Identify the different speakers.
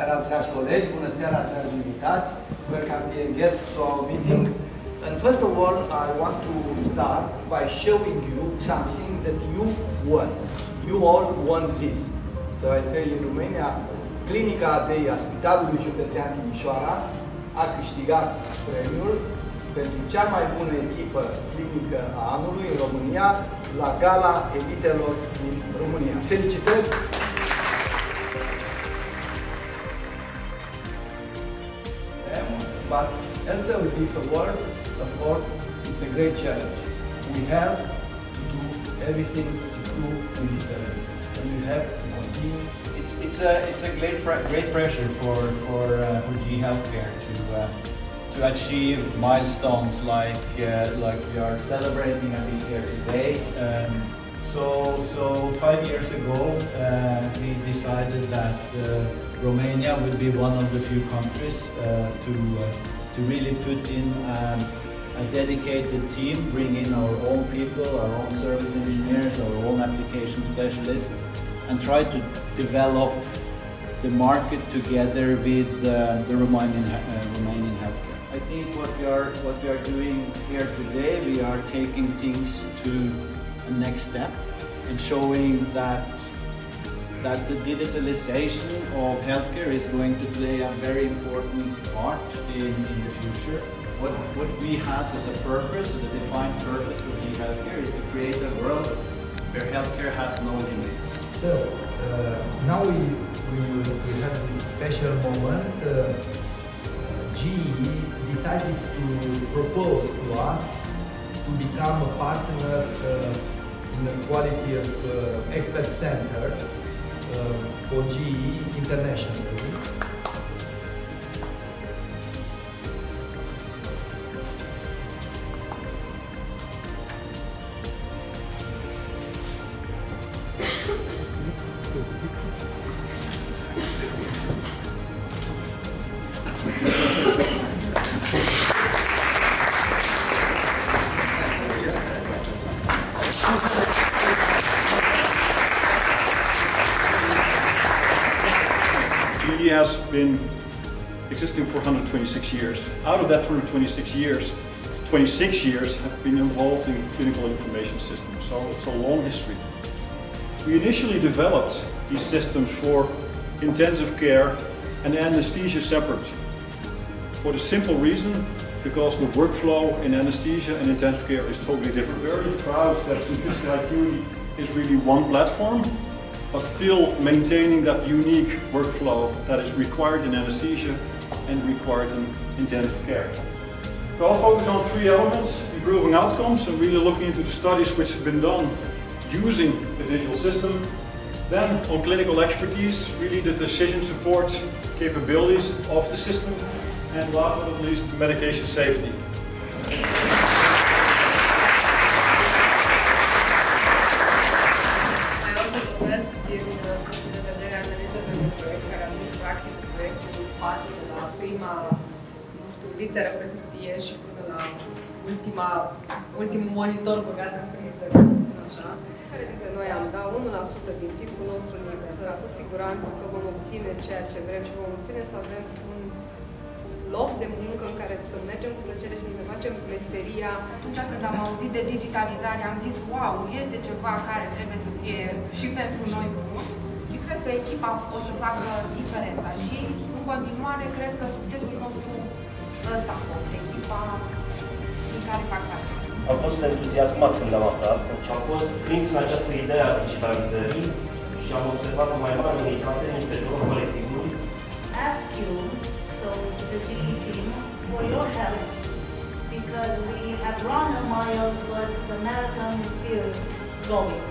Speaker 1: dragi colegi, bună seara, dragi invitați. Welcome dear guests to our meeting. And first of all, I want to start by showing you something that you won. You all won this. So I say in Romania, Clinica Dei a Spitalului Județean Timișoara a câștigat premiul pentru cea mai bună echipă clinică a anului în România la Gala Elitelor din România. Felicitări! This award, of course, it's a great challenge. We have to do everything to do in this area. And we have to continue.
Speaker 2: It's, it's a it's a great great pressure for for uh, for GE Healthcare to uh, to achieve milestones like uh, like we are celebrating a bit here today. Um, so so five years ago uh, we decided that uh, Romania would be one of the few countries uh, to uh, really put in um, a dedicated team, bring in our own people, our own service engineers, our own application specialists, and try to develop the market together with uh, the Romanian uh, Romanian healthcare. I think what we are what we are doing here today, we are taking things to a next step and showing that that the digitalization of healthcare is going to play a very important part in, in the future. What, what we have as a purpose, the defined purpose for GE Healthcare is to create a world where healthcare has no limits.
Speaker 1: So uh, now we, we, we have a special moment. Uh, GE decided to propose to us to become a partner uh, in the quality of uh, expert center for GE internationally.
Speaker 3: GE has been existing for 126 years. Out of that 126 years, 26 years have been involved in clinical information systems, so it's a long history. We initially developed these systems for intensive care and anesthesia separately. For the simple reason, because the workflow in anesthesia and intensive care is totally different. Very proud that Simplicity IQ is really one platform, but still maintaining that unique workflow that is required in anesthesia and required in intensive care. So I'll focus on three elements, improving outcomes and really looking into the studies which have been done using the digital system. Then on clinical expertise, really the decision support capabilities of the system. And last but not least, medication safety.
Speaker 4: Și până la ultima, ultimul monitor băgat în priză, ca să spun așa. Care dintre noi am dat 1% din timpul nostru liber, să cu siguranță că vom obține ceea ce vrem și vom obține să avem un loc de muncă în care să mergem cu plăcere și să ne facem meseria.
Speaker 5: Atunci când am auzit de digitalizare, am zis, wow, este ceva care trebuie să fie și pentru noi bun. Și cred că echipa o să facă diferența. Și în continuare cred că succesul nostru care fac asta.
Speaker 6: Am fost entuziasmat când am aflat și am fost prins în această idee a digitalizării și am observat o mai mare unitate în interiorul colectivului.
Speaker 7: Ask you, so the GE team, for your help because we have run a mile but the marathon is still going.